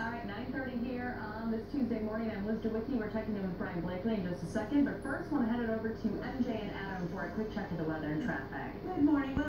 All right, 9.30 here on this Tuesday morning. I'm Liz DeWicki. We're checking in with Brian Blakely in just a second. But first, want to head it over to MJ and Adam for a quick check of the weather and traffic. Good morning.